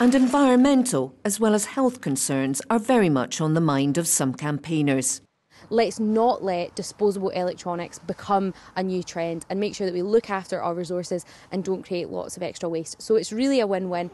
And environmental as well as health concerns are very much on the mind of some campaigners. Let's not let disposable electronics become a new trend and make sure that we look after our resources and don't create lots of extra waste. So it's really a win win.